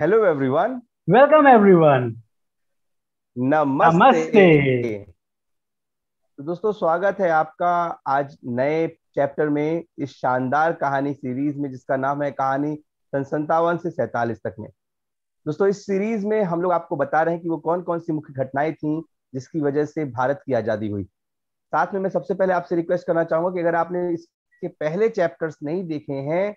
Hello everyone welcome everyone नमस्ते नमस्ते तो दोस्तों स्वागत है आपका आज नए चैप्टर में इस शानदार कहानी सीरीज़ में जिसका नाम है कहानी सन संतावन से सैतालीस तक में। दोस्तों इस सीरीज़ में हम लोग आपको बता रहे हैं कि वो कौन कौन सी मुख्य घटनाएँ थी जिसकी वजह से भारत की आज़ादी हुई। साथ में मैं सबसे पहले आपसे रिक्वेस्ट करना चाहूँगा कि अगर आपने इसके पहले चैप्टर्स नहीं देखे हैं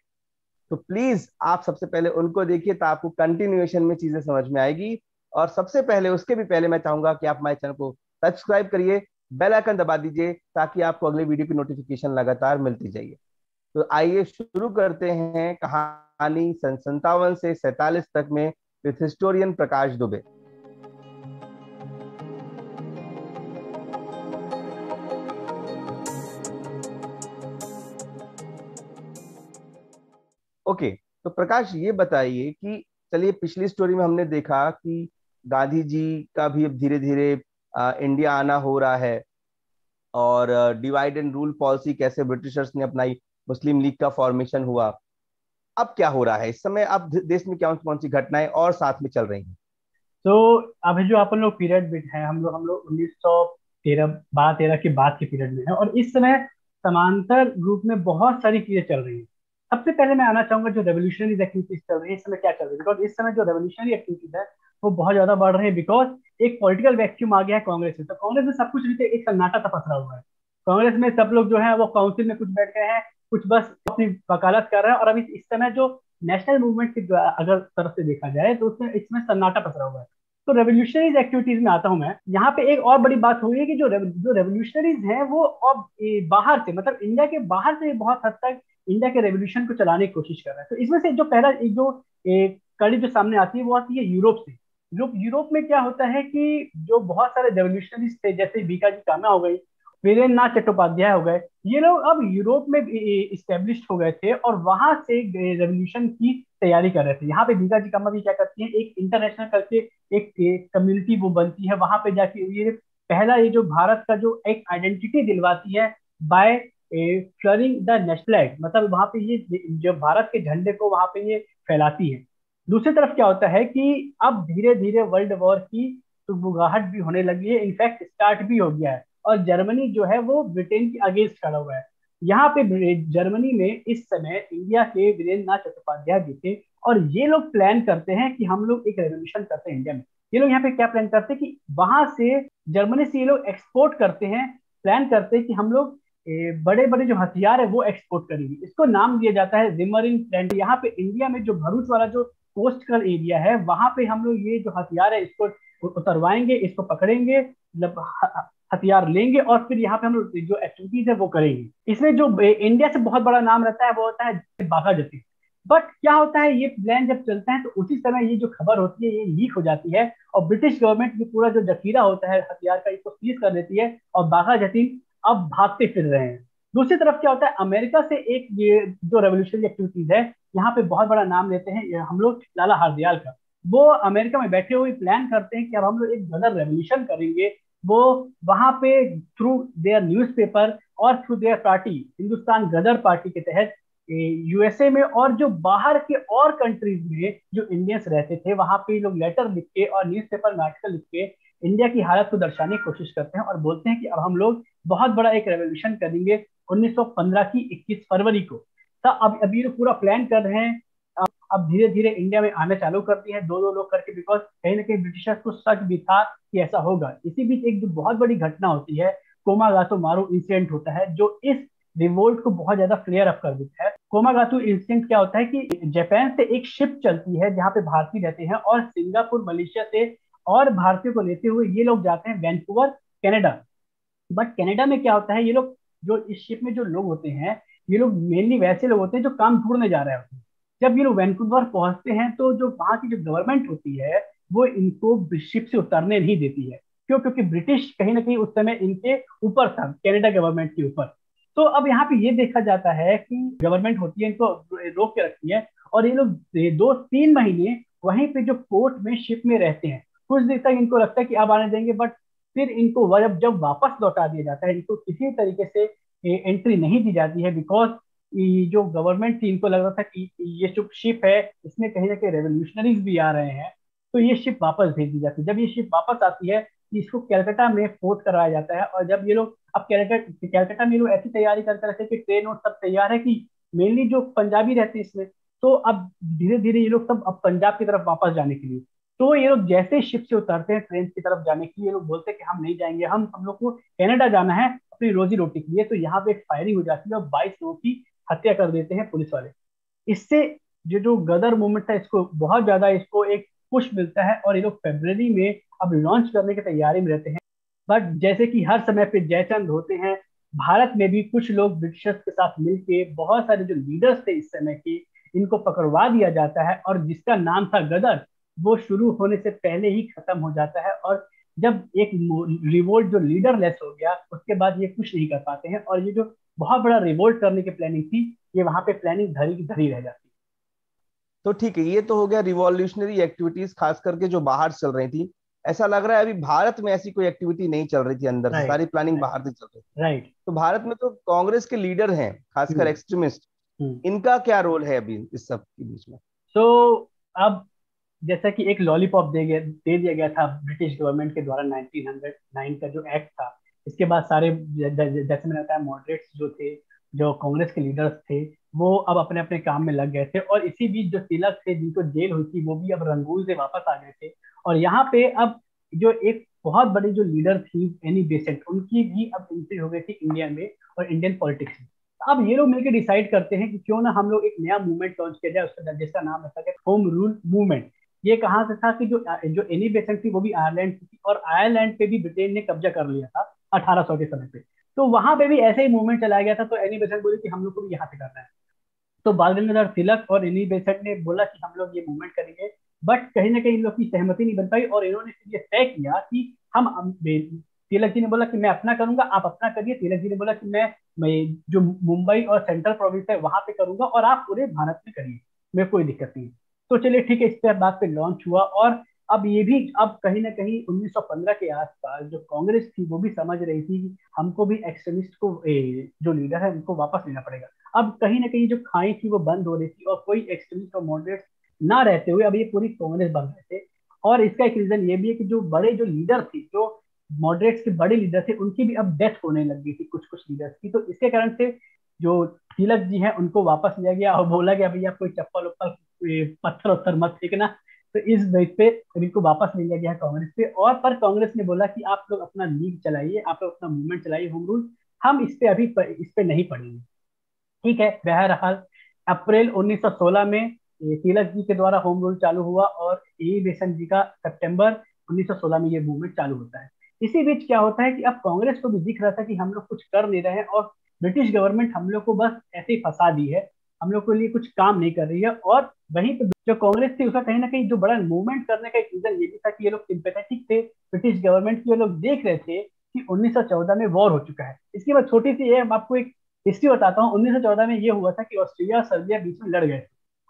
तो प्लीज़ आप सबसे पहले उनको देखिए तो आपको कंटिन्यूएशन में चीज़ें समझ में आएगी। और सबसे पहले, उसके भी पहले मैं चाहूँगा कि आप हमारे चैनल को सब्सक्राइब करिए बेल आइकन दबा दीजिए, ताकि आपको अगले वीडियो की नोटिफिकेशन लगातार मिलती जाइए तो आइए शुरू करते हैं कहानी सन सत्तावन से सैतालीस तक में with historian Prakash Dubey. Okay तो प्रकाश ये बताइए कि चलिए पिछली स्टोरी में हमने देखा कि गांधी जी का भी अब धीरे धीरे इंडिया आना हो रहा है और डिवाइड एंड रूल पॉलिसी कैसे ब्रिटिशर्स ने अपनाई, मुस्लिम लीग का फॉर्मेशन हुआ। अब क्या हो रहा है? इस समय अब देश में कौन कौन सी घटनाएँ और साथ में चल रही हैं? तो अभी जो अपन लोग पीरियड में है, हम लोग हम लोग उन्नीस सौ तेरह, बारह तेरह के बाद के पीरियड में है और इस समय समांतर रूप में बहुत सारी चीज़ें चल रही हैं। सबसे पहले मैं आना चाहूँगा जो रेवोल्यूशनरी एक्टिविटीज़ चल रही है, इस समय क्या चल रही है? बिकॉज़ इस समय जो रेवोल्यूशनरी एक्टिविटीज़ है, वो बहुत ज़्यादा बढ़ रही है बिकॉज़ एक पॉलिटिकल वैक्यूम आ गया है कांग्रेस में तो कांग्रेस में सब कुछ रीते एक सन्नाटा सा पसरा हुआ है। कांग्रेस में सब लोग जो है, वो काउंसिल में कुछ बैठ गए हैं, कुछ बस अपनी वकालत कर रहे हैं और अभी इस समय जो नेशनल मूवमेंट की अगर तरफ़ से देखा जाए तो उसमें इसमें सन्नाटा पसरा हुआ है। तो रेवोल्यूशनरीज एक्टिविटीज़ में आता हूँ मैं। यहाँ पे एक और बड़ी बात हुई है कि जो जो रेवोल्यूशनरीज हैं, वो अब बाहर से मतलब इंडिया के बाहर से बहुत हद तक इंडिया के रेवोल्यूशन को चलाने की कोशिश कर रहा है। तो इसमें से जो पहला, एक जो कड़ी जो सामने आती है, वो आती है यूरोप से। यूरोप यूरोप में क्या होता है कि जो बहुत सारे रेवोल्यूशनरीज थे, जैसे बीका जी कामा हो गई वीरेंद्र नाथ चट्टोपाध्याय हो गए, ये लोग अब यूरोप में इस्टेब्लिश हो गए थे और वहाँ से रेवोल्यूशन की तैयारी कर रहे थे। यहाँ पे बीका जी कामा भी क्या करती है, एक इंटरनेशनल करके एक कम्युनिटी वो बनती है। वहाँ पे जाके ये पहला ये जो भारत का जो एक आइडेंटिटी दिलवाती है बाय फ्लरिंग द नेशनल मतलब वहाँ पे ये जो भारत के झंडे को वहाँ पे ये फैलाती है। दूसरी तरफ़ क्या होता है कि अब धीरे धीरे वर्ल्ड वॉर की सुबुगाहट भी होने लगी है। इनफैक्ट स्टार्ट भी हो गया है। और जर्मनी जो है, वो ब्रिटेन के अगेंस्ट खड़ा हुआ है। यहाँ पे जर्मनी में इस समय इंडिया के वीरेंद्र नाथ चट्टोपाध्याय जी थे और ये लोग प्लान करते हैं कि हम लोग एक रेवोल्यूशन करते हैं इंडिया में। ये लोग यहाँ पे क्या प्लान करते हैं कि वहाँ से जर्मनी से ये लोग एक्सपोर्ट करते हैं। प्लान करते हैं कि हम लोग बड़े बड़े जो हथियार है, वो एक्सपोर्ट करेगी इसको नाम दिया जाता है जिमरिन प्लांट यहाँ पे इंडिया में जो भरूच वाला जो कोस्टल एरिया है, वहाँ पे हम लोग ये जो हथियार है, इसको उतरवाएँगे, इसको पकड़ेंगे मतलब हथियार लेंगे और फिर यहाँ पे हम लोग जो एक्टिविटीज़ है, वो करेंगे। इसमें जो इंडिया से बहुत बड़ा नाम रहता है, वो होता है बाघा जती बट क्या होता है, ये प्लान जब चलता है तो उसी समय ये जो खबर होती है, ये लीक हो जाती है और ब्रिटिश गवर्नमेंट ये पूरा जो जखीरा होता है, हथियार का, इसको सीज कर देती है और बाघा जतीन अब भागते फिर रहे हैं। दूसरी तरफ़ क्या होता है? अमेरिका से एक ये जो रेवोल्यूशनरी एक्टिविटीज़ है, यहाँ पे बहुत बड़ा नाम लेते हैं हम लोग लाला हरदयाल का। वो अमेरिका में बैठे हुए प्लान करते हैं कि अब हम लोग एक गदर रेवोल्यूशन करेंगे। वो वहाँ पे थ्रू देयर न्यूज़पेपर और through their party Hindustan Ghadar party के तहत यूएसए में और जो बाहर के और कंट्रीज़ में जो इंडियंस रहते थे, वहाँ पे लोग लेटर लिख के और न्यूज़पेपर में आर्टिकल लिख के इंडिया की हालत को दर्शाने की कोशिश करते हैं और बोलते हैं कि अब हम लोग बहुत बड़ा एक रेवोल्यूशन करेंगे 1915 की 21 फरवरी को। तो अब अभी पूरा प्लान कर रहे हैं। अब धीरे धीरे इंडिया में आना चालू करती है दो दो लोग करके बिकॉज़ कहीं ना कहीं ब्रिटिशर्स को सच भी था कि ऐसा होगा। इसी बीच एक जो बहुत बड़ी घटना होती है कोमागासो मारो इंसिडेंट होता है, जो इस रिवोल्ट को बहुत ज़्यादा क्लियर अप कर देता है। कोमागातु इंसिडेंट क्या होता है कि जापान से एक शिप चलती है, जहाँ पे भारतीय रहते हैं और सिंगापुर मलेशिया से और भारतीयों को लेते हुए ये लोग जाते हैं वैंकूवर, कनाडा। बट कनाडा में क्या होता है, ये लोग जो इस शिप में जो लोग होते हैं, ये लोग मेनली वैसे लोग होते हैं जो काम ढूँढने जा रहे होते हैं। जब ये लोग वैंकूवर पहुँचते हैं तो जो वहाँ की जो गवर्नमेंट होती है, वो इनको शिप से उतरने नहीं देती है। क्यों? क्योंकि ब्रिटिश कहीं ना कहीं उस समय इनके ऊपर था, कनाडा गवर्नमेंट के ऊपर। तो अब यहाँ पे ये देखा जाता है कि गवर्नमेंट होती है, इनको रोक के रखती है, और ये लोग दो, तीन महीने वहीं पे जो पोर्ट में शिप में रहते हैं। कुछ देर तक इनको लगता है कि अब आने देंगे बट फिर इनको जब जब वापस लौटा दिया जाता है, इनको किसी तरीके से एंट्री नहीं दी जाती है बिकॉज़ जो गवर्नमेंट थी, इनको लग रहा था कि ये जो शिप है इसमें कहीं ना कहीं रेवोल्यूशनरीज भी आ रहे हैं तो ये शिप वापस भेज दी जाती है। जब ये शिप वापस आती है इसको कैलकाटा में फोर्ट करवाया जाता है और जब ये लोग, अब कैलकाटा कैलकाटा में लोग ऐसी तैयारी करते रहते हैं कि ट्रेन और सब तैयार है कि मेनली जो पंजाबी रहते हैं इसमें तो अब धीरे धीरे ये लोग सब अब पंजाब की तरफ़ वापस जाने के लिए तो ये लोग जैसे शिप से उतरते हैं ट्रेन की तरफ़ जाने के लिए, ये लोग बोलते हैं कि हम नहीं जाएँगे, हम हम लोग को कनाडा जाना है अपनी रोजी रोटी के लिए। तो यहाँ पे एक फायरिंग हो जाती है और बाईस लोगों की हत्या कर देते हैं पुलिस वाले। इससे जो जो गदर मूवमेंट था, इसको बहुत ज़्यादा इसको एक पुश मिलता है और ये लोग फेब्रवरी में अब लॉन्च करने की तैयारी में रहते हैं। बट जैसे कि हर समय पे जयचंद होते हैं, भारत में भी कुछ लोग ब्रिटिशर्स के साथ मिलके बहुत सारे जो लीडर्स थे इस समय के, इनको पकड़वा दिया जाता है और जिसका नाम था गदर वो शुरू होने से पहले ही खत्म हो जाता है और जब एक रिवोल्ट जो लीडर लेस हो गया उसके बाद ये कुछ नहीं कर पाते हैं और ये जो बहुत बड़ा रिवोल्ट करने की प्लानिंग थी ये वहाँ पे प्लानिंग धरी की धरी रह जाती तो ठीक है ये तो हो गया रिवॉल्यूशनरी एक्टिविटीज़ खास करके जो बाहर चल रही थी। ऐसा लग रहा है अभी भारत में ऐसी कोई एक्टिविटी नहीं चल रही थी अंदर से सारी प्लानिंग बाहर से चल रही थी। राइट तो भारत में तो कांग्रेस के लीडर हैं खासकर एक्सट्रीमिस्ट हम्म। हम्म। इनका क्या रोल है अभी इस सब के बीच में? तो अब जैसा कि एक लॉलीपॉप दे गया, दे दिया गया था ब्रिटिश गवर्नमेंट के द्वारा 1909 का जो एक्ट था। इसके बाद सारे जैसे मैंने बताया मॉडरेट्स जो थे, जो कांग्रेस के लीडर्स थे, वो अब अपने अपने काम में लग गए थे और इसी बीच जो तिलक थे, जिनको जेल हुई थी, वो भी अब रंगूल से वापस आ गए थे। और यहाँ पे अब जो एक बहुत बड़ी जो लीडर थी एनी बेसेंट उनकी भी अब एंट्री हो गई थी इंडिया में और इंडियन पॉलिटिक्स में। अब ये लोग मिलकर डिसाइड करते हैं कि क्यों ना हम लोग एक नया मूवमेंट लॉन्च किया जाए, उसका जिसका नाम रखा गया होम रूल मूवमेंट ये कहाँ से था कि जो जो एनी बेसेंट थी वो भी आयरलैंड की थी और आयरलैंड पे भी ब्रिटेन ने कब्जा कर लिया था 1800 के समय पे। तो वहाँ पे भी ऐसे ही मूवमेंट चलाया गया था तो एनी बेसेंट बोली कि हम लोग को भी यहाँ से करना है। तो बाल गंगाधर तिलक और एनी बेसेंट ने बोला कि हम लोग ये मूवमेंट करेंगे बट कहीं ना कहीं इन लोग की सहमति नहीं बन पाई और इन्होंने ये तय किया कि हम तिलक जी ने बोला कि मैं अपना करूँगा आप अपना करिए। तिलक जी ने बोला कि मैं, मैं जो मुंबई और सेंट्रल प्रोविंस है वहाँ पे करूँगा और आप पूरे भारत में करिए मेरे कोई दिक्कत नहीं तो चलिए ठीक है इस पर बात पे लॉन्च हुआ और अब ये भी अब कहीं ना कहीं 1915 के आसपास जो कांग्रेस थी वो भी समझ रही थी कि हमको भी एक्सट्रीमिस्ट को ए, जो लीडर है उनको वापस लेना पड़ेगा। अब कहीं ना कहीं जो खाई थी वो बंद हो रही थी और कोई एक्सट्रीमिस्ट और मॉडरेट ना रहते हुए अब ये पूरी कांग्रेस बन रहे थे। और इसका एक रीजन ये भी है कि जो बड़े जो लीडर थे जो मॉडरेट्स के बड़े लीडर थे उनकी भी अब डेथ होने लग गई थी कुछ कुछ लीडर्स की। तो इसके कारण से जो तिलक जी हैं उनको वापस लिया गया और बोला गया भैया कोई चप्पल उप्पल पत्थर उत्थर मत फेंकना तो इस बेस पे इनको वापस लिया गया कांग्रेस पे। और पर कांग्रेस ने बोला कि आप लोग अपना लीग चलाइए, आप लोग अपना मूवमेंट चलाइए होम रूल हम इस पे अभी इस पे नहीं पढ़ेंगे। ठीक है? बहरहाल, अप्रैल 1916 में तिलक जी के द्वारा होम रूल चालू हुआ और ए बेसन जी का सितंबर 1916 में ये मूवमेंट चालू होता है। इसी बीच क्या होता है कि अब कांग्रेस को भी दिख रहा था कि हम लोग कुछ कर नहीं रहे हैं और ब्रिटिश गवर्नमेंट हम लोग को बस ऐसे ही फंसा दी है। हम लोग के लिए कुछ काम नहीं कर रही है। और वहीं पे जो कांग्रेस थी, उसका कहीं ना कहीं जो बड़ा मूवमेंट करने का एक रीजन ये भी था कि ये लोग सिंपेथेटिक थे, ब्रिटिश गवर्नमेंट की ये लोग देख रहे थे कि 1914 में वॉर हो चुका है। इसके बाद छोटी सी ये आपको एक हिस्ट्री बताता हूँ। 1914 में ये हुआ था कि ऑस्ट्रेलिया और सर्बिया बीच में लड़ गए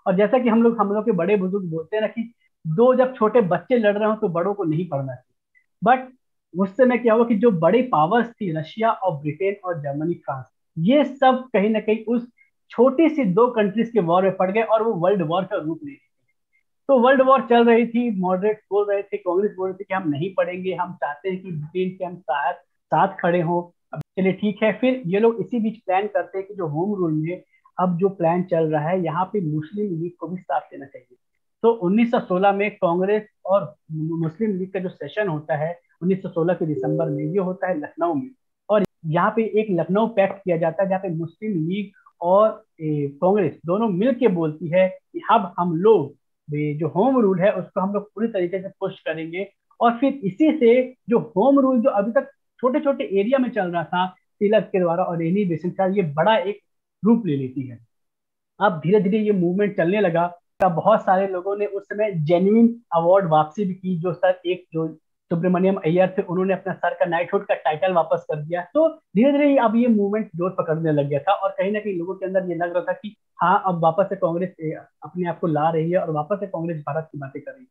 और जैसा कि हम लोग हम लोग के बड़े बुज़ुर्ग बोलते हैं ना कि दो जब छोटे बच्चे लड़ रहे हो तो बड़ों को नहीं पढ़ना चाहिए। बट उस समय क्या हुआ कि जो बड़े पावर्स थी, रशिया और ब्रिटेन और जर्मनी, फ्रांस, ये सब कहीं ना कहीं उस छोटी सी दो कंट्रीज़ के वॉर में पड़ गए और वो वर्ल्ड वॉर का रूप ले तो वर्ल्ड वॉर चल रही थी मॉडरेट बोल रहे थे कांग्रेस बोल रहे थे कि हम नहीं पढ़ेंगे, हम चाहते हैं कि ब्रिटेन के हम साथ साथ खड़े हों। अब चलिए ठीक है, फिर ये लोग इसी बीच प्लान करते हैं कि जो होम रूल में अब जो प्लान चल रहा है, यहाँ पे मुस्लिम लीग को भी साथ लेना चाहिए। तो 1916 में कांग्रेस और मुस्लिम लीग का जो सेशन होता है 1916 के दिसंबर में, ये होता है लखनऊ में। और यहाँ पे एक लखनऊ पैक्ट किया जाता है, जहाँ पे मुस्लिम लीग और कांग्रेस दोनों मिल के बोलती है कि अब हम लोग जो होम रूल है, उसको हम लोग पूरी तरीके से पुश करेंगे। और फिर इसी से जो होम रूल जो अभी तक छोटे छोटे एरिया में चल रहा था, तिलक के द्वारा और रेनी बेसिन का ये बड़ा एक रूप ले लेती है। अब धीरे धीरे ये मूवमेंट चलने लगा। बहुत सारे लोगों ने उस समय जेन्युइन अवार्ड वापसी भी की, जो सर एक, जो सुब्रमण्यम अय्यर थे उन्होंने अपना सर का नाइटहुड का टाइटल वापस कर दिया। तो धीरे धीरे अब ये मूवमेंट ज़ोर पकड़ने लग गया था और कहीं ना कहीं लोगों के अंदर ये लग रहा था कि हाँ अब वापस से कांग्रेस अपने आप को ला रही है और वापस से कांग्रेस भारत की बातें कर रही है।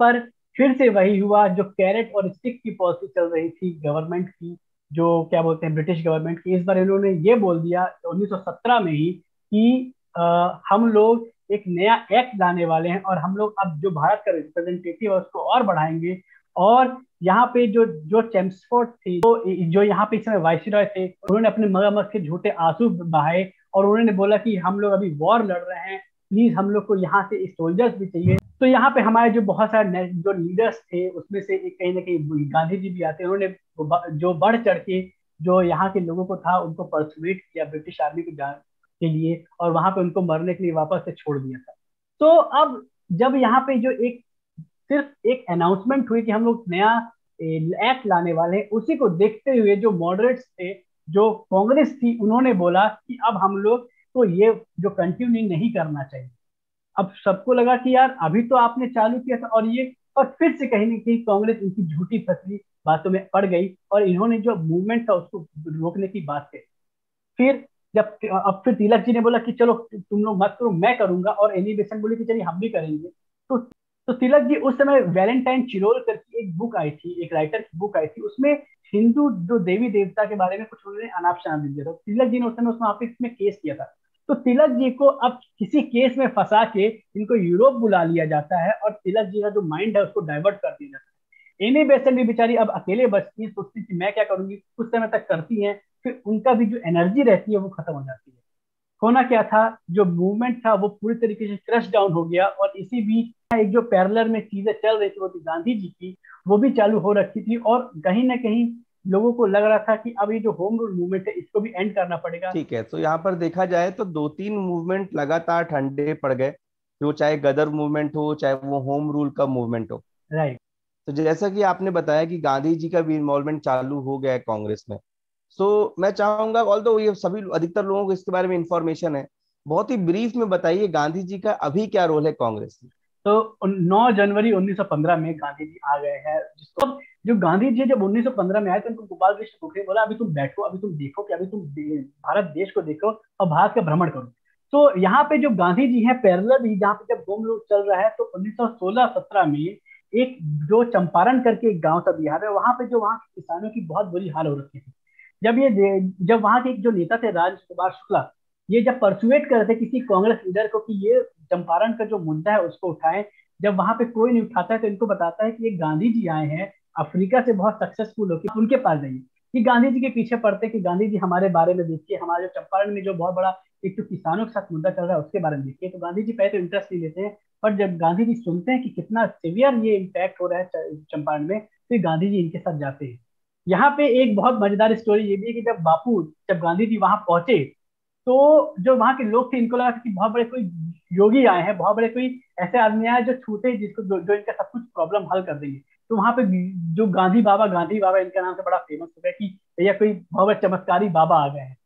पर फिर से वही हुआ जो कैरेट और स्टिक की पॉलिसी चल रही थी गवर्नमेंट की जो क्या बोलते हैं ब्रिटिश गवर्नमेंट की। इस बार इन्होंने ये बोल दिया 1917 में ही कि आ, हम लोग एक नया एक्ट लाने वाले हैं और हम लोग अब जो भारत का रिप्रेजेंटेटिव है उसको और बढ़ाएँगे और यहाँ पे जो जो चेम्सफोर्ड थी जो जो यहाँ पे इस समय थे, उन्होंने अपने मगरमच्छ के झूठे आँसू बहाए और उन्होंने बोला कि हम लोग अभी वॉर लड़ रहे हैं प्लीज़ हम लोग को यहाँ से सोल्जर्स भी चाहिए। तो यहाँ पे हमारे जो बहुत सारे जो लीडर्स थे, उसमें से कहीं ना कहीं गांधी जी भी आते हैं, उन्होंने जो बढ़ चढ़ के जो यहाँ के लोगों को था, उनको परसुएट किया ब्रिटिश आर्मी को जान के लिए और वहाँ पे उनको मरने के लिए वापस से छोड़ दिया था। तो अब जब यहाँ पे जो एक सिर्फ़ एक अनाउंसमेंट हुई कि हम लोग नया एक्ट लाने वाले हैं। उसी को देखते हुए जो मॉडरेट्स थे, जो कांग्रेस थी, उन्होंने बोला कि अब हम लोग तो ये, जो कंटिन्यू नहीं करना चाहिए। अब सबको लगा कि यार, अभी तो आपने चालू किया था और ये, और फिर से कहीं ना कहीं कांग्रेस इनकी झूठी फसली बातों में पड़ गई और इन्होंने जो मूवमेंट था उसको रोकने की बात कही। फिर जब, अब फिर तिलक जी ने बोला कि चलो, तुम लोग मत करो, मैं करूँगा और एनी बेसन बोली कि चलिए हम भी करेंगे। तो तो तिलक जी, उस समय वैलेंटाइन चिरोल करके एक बुक आई थी, एक राइटर की बुक आई थी, उसमें हिंदू जो देवी देवता के बारे में कुछ उन्होंने अनाप शनाप दिया था। तिलक जी ने उस समय उसमें ऑफ़िस में केस किया था। तो तिलक जी को अब किसी केस में फंसा के इनको यूरोप बुला लिया जाता है और तिलक जी का जो माइंड है उसको डाइवर्ट कर दिया जाता है। एनी बेसन भी बेचारी अब अकेले बचती है, सोचती थी मैं क्या करूँगी? कुछ समय तक करती है, फिर उनका भी जो एनर्जी रहती है वो खत्म हो जाती है। होना क्या था? जो मूवमेंट था वो पूरी तरीके से क्रश डाउन हो गया और इसी बीच एक जो पैरलर में चीज़ें चल रही थी वो थी गांधी जी की वो भी चालू हो रखी थी और कहीं ना कहीं लोगों को लग रहा था कि अब ये जो होम रूल मूवमेंट है इसको भी एंड करना पड़ेगा। ठीक है तो यहाँ पर देखा जाए तो दो तीन मूवमेंट लगातार ठंडे पड़ गए जो चाहे गदर मूवमेंट हो चाहे वो होम रूल का मूवमेंट हो। राइट तो जैसा कि आपने बताया कि गांधी जी का भी इन्वॉल्वमेंट चालू हो गया है कांग्रेस में। सो so, मैं चाहूँगा ऑल दो ये सभी अधिकतर लोगों को इसके बारे में इंफॉर्मेशन है बहुत ही ब्रीफ में बताइए गांधी जी का अभी क्या रोल है कांग्रेस में। तो 9 जनवरी 1915 में गांधी जी आ गए हैं। जिसको जो गांधी जी जब 1915 में आए तो उनको गोपाल कृष्ण गोखले बोला, अभी तुम बैठो, अभी तुम देखो कि अभी तुम भारत देश को देखो और भारत का भ्रमण करो। तो यहाँ पे जो गांधी जी है पैरल भी जहाँ पे जब होम रूल चल रहा है तो 1916-17 में एक जो चंपारण करके एक गाँव था बिहार में, वहाँ पे जो वहाँ के किसानों की बहुत बुरी हाल हो रखी थी। जब ये जब वहाँ के एक जो नेता थे, राज कुमार शुक्ला, ये जब परसुएट कर रहे थे किसी कांग्रेस लीडर को कि ये चंपारण का जो मुद्दा है उसको उठाएँ। जब वहाँ पे कोई नहीं उठाता है तो इनको बताता है कि ये गांधी जी आए हैं, अफ्रीका से बहुत सक्सेसफुल होकर उनके पास जाइए। कि गांधी जी के पीछे पड़ते कि गांधी जी हमारे बारे में देखिए, हमारे चंपारण में जो बहुत बड़ा एक तो किसानों के साथ मुद्दा चल रहा है, उसके बारे में देखिए। तो गांधी जी पहले तो इंटरेस्ट नहीं लेते हैं, पर जब गांधी जी सुनते हैं कि कितना सिवियर ये इम्पैक्ट हो रहा है चंपारण में तो गांधी जी इनके साथ जाते हैं। यहाँ पे एक बहुत मज़ेदार स्टोरी ये भी है कि जब बापू, जब गांधी जी वहाँ पहुँचे तो जो वहाँ के लोग थे इनको लगा कि बहुत बड़े कोई योगी आए हैं बहुत बड़े कोई ऐसे आदमी आए जो छूते हैं जिसको जो, जो इनका सब कुछ प्रॉब्लम हल कर देंगे। तो वहाँ पे जो गांधी बाबा गांधी बाबा इनका नाम से बड़ा फ़ेमस हो गया कि भैया कोई बहुत बड़े चमत्कारी बाबा आ गए हैं।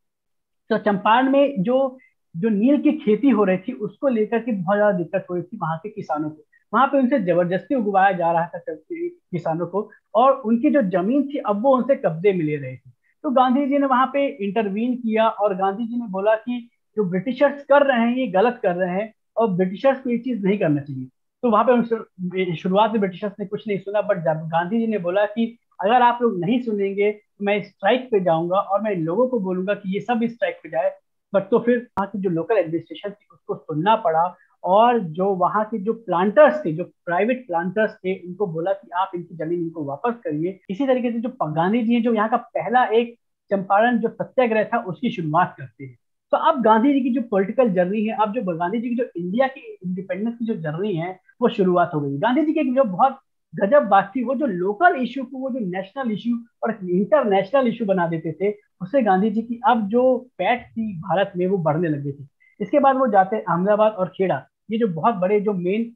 तो चंपारण में जो जो नील की खेती हो रही थी उसको लेकर के बहुत ज़्यादा दिक्कत हो रही थी वहाँ के किसानों को। वहाँ पे उनसे ज़बरदस्ती उगवाया जा रहा था किसानों को और उनकी जो ज़मीन थी अब वो उनसे कब्जे मिले रहे थे। तो गांधी जी ने वहाँ पे इंटरवीन किया और गांधी जी ने बोला कि जो ब्रिटिशर्स कर रहे हैं, ये गलत कर रहे हैं और ब्रिटिशर्स को ये चीज़ नहीं करना चाहिए। तो वहाँ पे शुरुआत में ब्रिटिशर्स ने कुछ नहीं सुना बट गांधी जी ने बोला कि अगर आप लोग नहीं सुनेंगे तो मैं स्ट्राइक पे जाऊँगा और मैं लोगों को बोलूँगा कि ये सब स्ट्राइक पे जाए। बट तो फिर वहाँ की जो लोकल एडमिनिस्ट्रेशन थी, उसको सुनना पड़ा और जो वहाँ के जो प्लांटर्स थे, जो प्राइवेट प्लांटर्स थे, उनको बोला कि आप इनकी ज़मीन इनको वापस करिए। इसी तरीके से जो गांधी जी जो यहाँ का पहला एक चंपारण जो सत्याग्रह था, उसकी शुरुआत करते हैं। तो अब गांधी जी की जो पॉलिटिकल जर्नी है, अब जो गांधी जी की जो इंडिया की इंडिपेंडेंस की जो जर्नी है, वो शुरुआत हो गई। गांधी जी की जो बहुत गजब बात थी, वो जो लोकल इशू को, वो जो नेशनल इशू और इंटरनेशनल इशू बना देते थे, उससे गांधी जी की अब जो पैठ थी भारत में, वो बढ़ने लगी थी। इसके बाद वो जाते हैं अहमदाबाद और खेड़ा। ये जो बहुत बड़े जो मेन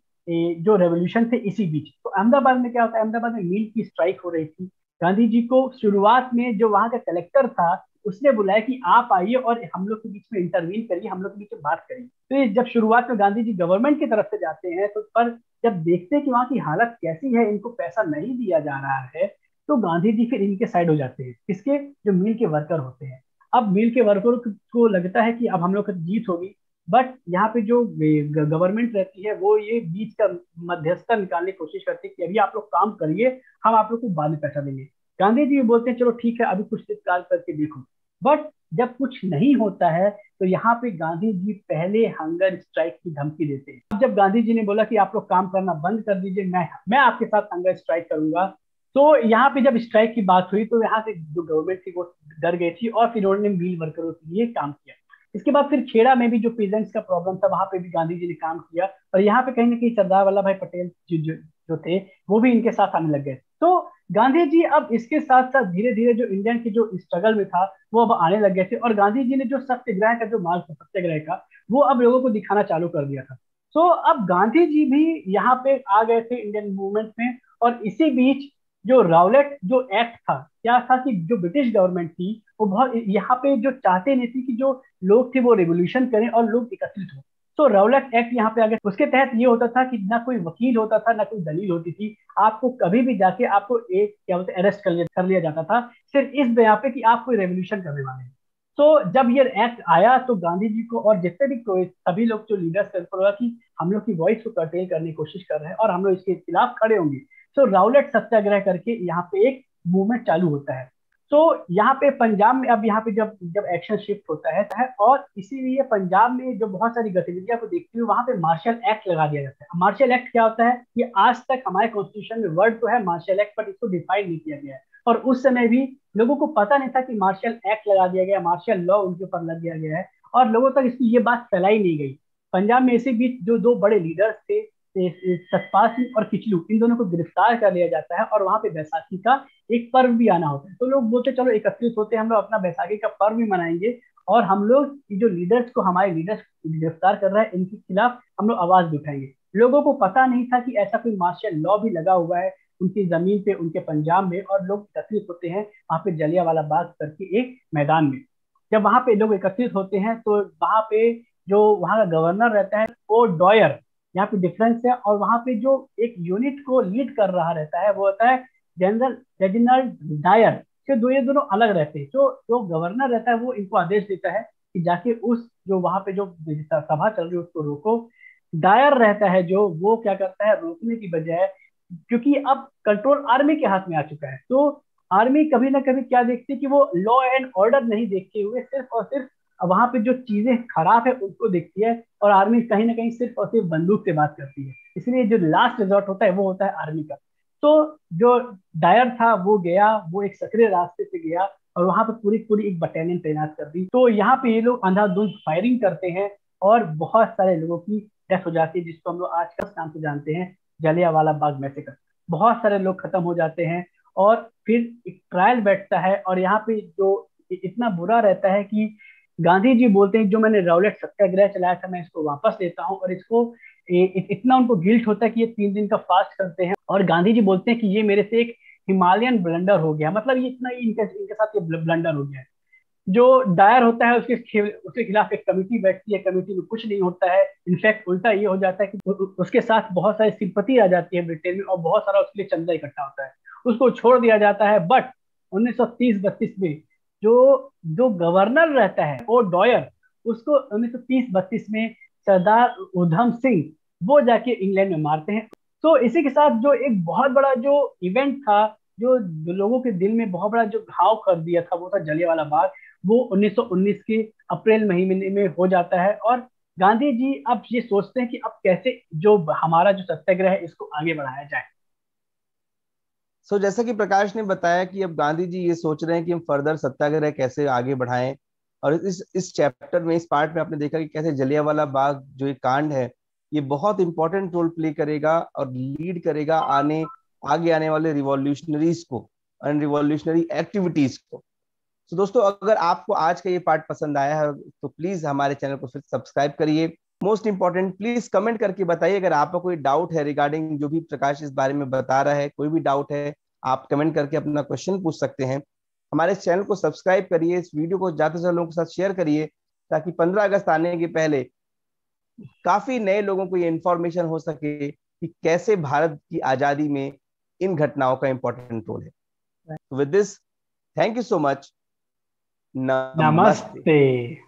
जो रेवोल्यूशन थे इसी बीच। तो अहमदाबाद में क्या होता है? अहमदाबाद में मील की स्ट्राइक हो रही थी। गांधी जी को शुरुआत में जो वहाँ का कलेक्टर था, उसने बुलाया कि आप आइए और हम लोग के बीच में इंटरवीन करिए, हम लोग के बीच में बात करिए। तो ये जब शुरुआत में गांधी जी गवर्नमेंट की तरफ़ से जाते हैं तो पर जब देखते हैं कि वहाँ की हालत कैसी है, इनको पैसा नहीं दिया जा रहा है तो गांधी जी फिर इनके साइड हो जाते हैं। किसके? जो मिल के वर्कर होते हैं। अब मिल के वर्कर को लगता है कि अब हम लोग जीत होगी। बट यहाँ पे जो गवर्नमेंट रहती है, वो ये बीच का मध्यस्थता निकालने की कोशिश करती है कि अभी आप लोग काम करिए, हम आप लोग को बाद में पैसा देंगे। गांधी जी भी बोलते हैं, चलो ठीक है, अभी कुछ काल करके देखो। बट जब कुछ नहीं होता है तो यहाँ पे गांधी जी पहले हंगर स्ट्राइक की धमकी देते हैं। अब जब गांधी जी ने बोला कि आप लोग काम करना बंद कर दीजिए, मैं मैं आपके साथ हंगर स्ट्राइक करूँगा तो यहाँ पे जब स्ट्राइक की बात हुई तो यहाँ से जो गवर्नमेंट थी, वो डर गई थी और फिर उन्होंने मिल वर्करों के लिए काम किया। इसके बाद फिर खेड़ा में भी जो पीजेंट्स का प्रॉब्लम था वहाँ पे भी गांधी जी ने काम किया। और यहाँ पे कहीं ना कहीं सरदार वल्लभ भाई पटेल जो, जो जो थे वो भी इनके साथ आने लग गए। तो गांधी जी अब इसके साथ साथ धीरे धीरे जो इंडियन की जो स्ट्रगल में था वो अब आने लग गए थे। और गांधी जी ने जो सत्याग्रह का जो मार्ग था सत्याग्रह का वो अब लोगों को दिखाना चालू कर दिया था। तो अब गांधी जी भी यहाँ पे आ गए थे इंडियन मूवमेंट में। और इसी बीच जो रावलेट जो एक्ट था, क्या था कि जो ब्रिटिश गवर्नमेंट थी, वो बहुत, यहाँ पे जो चाहते नहीं थी कि जो लोग थे वो रेवोल्यूशन करें और लोग एकत्रित हो। तो रावलेट एक्ट यहाँ पे आ गया उसके तहत ये होता था कि ना कोई वकील होता था, ना कोई दलील होती थी, आपको कभी भी जाके आपको एक, क्या बोलते अरेस्ट कर लिया कर लिया जाता था, सिर्फ़ इस बया पे कि आप कोई रेवोल्यूशन करने वाले हैं। तो जब ये एक्ट आया तो गांधी जी को और जितने भी सभी लोग जो लीडर्स कर कि हम लोग की वॉइस को कर्टेल करने की कोशिश कर रहे हैं और हम लोग इसके खिलाफ खड़े होंगे। तो राउलेट सत्याग्रह करके यहाँ पे एक मूवमेंट चालू होता है। तो यहाँ पे पंजाब में अब यहाँ पे जब जब एक्शन शिफ्ट होता है और इसीलिए पंजाब में जो बहुत सारी गतिविधियाँ को देखते हुए वहाँ पे मार्शल एक्ट लगा दिया जाता है। मार्शल एक्ट क्या होता है कि आज तक हमारे कॉन्स्टिट्यूशन में वर्ड तो है मार्शल एक्ट पर इसको डिफाइन नहीं किया गया है। और उस समय भी लोगों को पता नहीं था कि मार्शल एक्ट लगा दिया गया मार्शल लॉ उनके ऊपर लग दिया गया है, और लोगों तक इसकी ये बात फैलाई नहीं गई। पंजाब में इसी बीच जो दो बड़े लीडर्स थे सतपाल सिंह और किचलू, इन दोनों को गिरफ़्तार कर लिया जाता है और वहाँ पे बैसाखी का एक पर्व भी आना होता है। तो लोग बोलते, चलो, एकत्रित होते हैं, हम लोग अपना बैसाखी का पर्व भी मनाएँगे और हम लोग जो लीडर्स को, हमारे लीडर्स गिरफ़्तार कर रहा है, इनके खिलाफ हम लोग आवाज़ भी उठाएँगे। लोगों को पता नहीं था कि ऐसा कोई मार्शल लॉ भी लगा हुआ है उनकी ज़मीन पे, उनके पंजाब में और लोग एकत्रित होते हैं वहाँ पे जलिया वाला बाग करके एक मैदान में। जब वहाँ पे लोग एकत्रित होते हैं तो वहाँ पे जो वहाँ का गवर्नर रहता है, वो डॉयर यहाँ पे डिफरेंस है और वहाँ पे जो एक यूनिट को लीड कर रहा रहता है, वो होता है जनरल रेजिनल्ड डायर के दो, ये दोनों अलग रहते हैं। जो जो गवर्नर रहता है, वो इनको आदेश देता है कि जाके उस जो वहाँ पे जो सभा चल रही है, उसको रोको। डायर रहता है जो, वो क्या करता है, रोकने की बजाय, क्योंकि अब कंट्रोल आर्मी के हाथ में आ चुका है। तो आर्मी कभी ना कभी क्या देखती है कि वो लॉ एंड ऑर्डर नहीं देखते हुए सिर्फ़ और सिर्फ़ वहाँ पे जो चीज़ें खराब है उसको देखती है और आर्मी कहीं ना कहीं सिर्फ़ और सिर्फ़ बंदूक से बात करती है। इसलिए जो लास्ट रिजॉर्ट होता है, वो होता है आर्मी का। तो जो डायर था, वो गया, वो एक सक्रिय रास्ते से गया और वहाँ पे पूरी पूरी एक बटालियन तैनात कर दी। तो यहाँ पे ये लोग अंधाधुंध फायरिंग करते हैं और बहुत सारे लोगों की डेथ हो जाती है, जिसको हम लोग आज का नाम से जानते हैं जलिया वाला बाग मैसेकर बहुत सारे लोग खत्म हो जाते हैं और फिर एक ट्रायल बैठता है और यहाँ पे जो इतना बुरा रहता है कि गांधी जी बोलते हैं, जो मैंने रावलेट सत्याग्रह चलाया था, मैं इसको वापस लेता हूँ और इसको इतना उनको गिल्ट होता है कि ये तीन दिन का फास्ट करते हैं। और गांधी जी बोलते हैं कि ये मेरे से एक हिमालयन ब्लंडर हो गया। मतलब ये इतना इनके इनके साथ ये ब्लंडर हो गया है। जो डायर होता है, उसके उसके खिलाफ एक कमेटी बैठती है। कमेटी में कुछ नहीं होता है। इनफैक्ट उल्टा ये हो जाता है कि उसके साथ बहुत सारी सिंपति आ जाती है ब्रिटेन में और बहुत सारा उसके लिए चंदा इकट्ठा होता है। उसको छोड़ दिया जाता है बट उन्नीस सौ में जो जो गवर्नर रहता है, वो डॉयर, उसको उन्नीस सौ तीस बत्तीस में सरदार उधम सिंह, वो जाके इंग्लैंड में मारते हैं। तो इसी के साथ जो एक बहुत बड़ा जो इवेंट था, जो लोगों के दिल में बहुत बड़ा जो घाव कर दिया था, वो था जलियावाला बाग। वो 1919 के अप्रैल महीने में हो जाता है और गांधी जी अब ये सोचते हैं कि अब कैसे जो हमारा जो सत्याग्रह है, इसको आगे बढ़ाया जाए। सो so, जैसा कि प्रकाश ने बताया कि अब गांधी जी ये सोच रहे हैं कि हम फर्दर सत्याग्रह कैसे आगे बढ़ाएँ और इस इस चैप्टर में इस पार्ट में आपने देखा कि कैसे जलियावाला बाग जो एक कांड है ये बहुत इंपॉर्टेंट रोल प्ले करेगा और लीड करेगा आने आगे आने वाले रिवॉल्यूशनरीज को एंड रिवॉल्यूशनरी एक्टिविटीज़ को। तो दोस्तों अगर आपको आज का ये पार्ट पसंद आया है तो प्लीज़ हमारे चैनल को फिर सब्सक्राइब करिए। मोस्ट इंपॉर्टेंट प्लीज़ कमेंट करके बताइए अगर आपका कोई डाउट है रिगार्डिंग जो भी प्रकाश इस बारे में बता रहा है कोई भी डाउट है आप कमेंट करके अपना क्वेश्चन पूछ सकते हैं। हमारे चैनल को सब्सक्राइब करिए इस वीडियो को ज़्यादा से ज़्यादा लोगों के साथ शेयर करिए ताकि 15 अगस्त आने के पहले काफ़ी नए लोगों को ये इंफॉर्मेशन हो सके कि कैसे भारत की आज़ादी में इन घटनाओं का इंपॉर्टेंट रोल है। With this thank you so much नमस्ते।